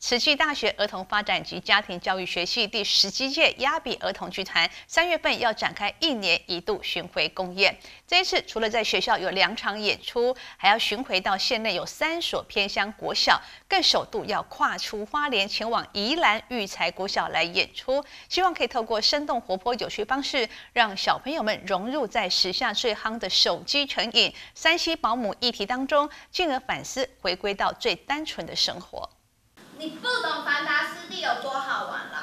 慈济大学儿童发展及家庭教育学系第十七届亚比儿童剧团三月份要展开一年一度巡回公演。这一次除了在学校有两场演出，还要巡回到县内有三所偏乡国小，更首度要跨出花莲前往宜兰育才国小来演出。希望可以透过生动活泼有趣方式，让小朋友们融入在时下最夯的手机成瘾、山西保姆议题当中，进而反思回归到最单纯的生活。你不懂凡达湿地有多好玩了，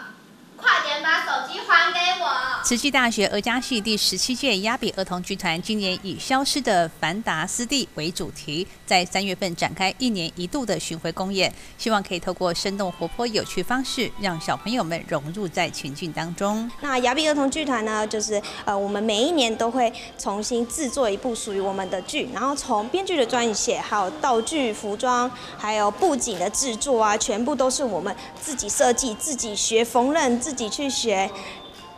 慈济大学儿家系第十七届亚比儿童剧团今年以“消失的凡达斯蒂”为主题，在三月份展开一年一度的巡回公演，希望可以透过生动活泼、有趣方式，让小朋友们融入在情境当中。那亚比儿童剧团呢，就是呃，我们每一年都会重新制作一部属于我们的剧，然后从编剧的撰写，还有道具、服装，还有布景的制作啊，全部都是我们自己设计、自己学缝纫、自己去学。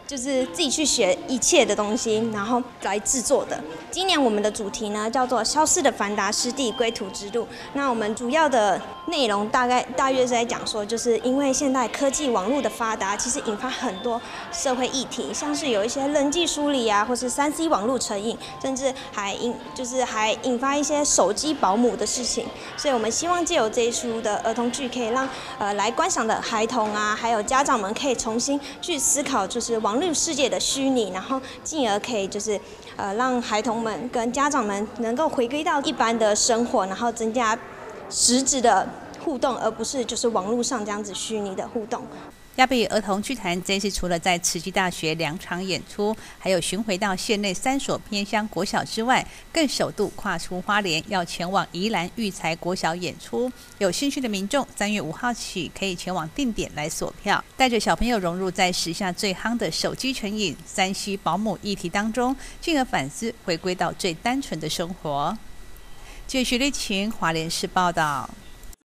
就是自己去学一切的东西，然后来制作的。今年我们的主题呢叫做“消失的凡达湿地归途之路”。那我们主要的内容大概大约是在讲说，就是因为现代科技网络的发达，其实引发很多社会议题，像是有一些人际梳理啊，或是三 C 网络成瘾，甚至还引就是还引发一些手机保姆的事情。所以我们希望借由这一出的儿童剧，可以让呃来观赏的孩童啊，还有家长们可以重新去思考，就是网。入世界的虚拟，然后进而可以就是，呃，让孩童们跟家长们能够回归到一般的生活，然后增加实质的互动，而不是就是网络上这样子虚拟的互动。亚比儿童剧团这次除了在慈济大学两场演出，还有巡回到县内三所偏乡国小之外，更首度跨出花莲，要前往宜兰育才国小演出。有兴趣的民众，三月五号起可以前往定点来索票，带着小朋友融入在时下最夯的手机成瘾、三 C 保姆议题当中，进而反思回归到最单纯的生活。据徐立群华联市报道。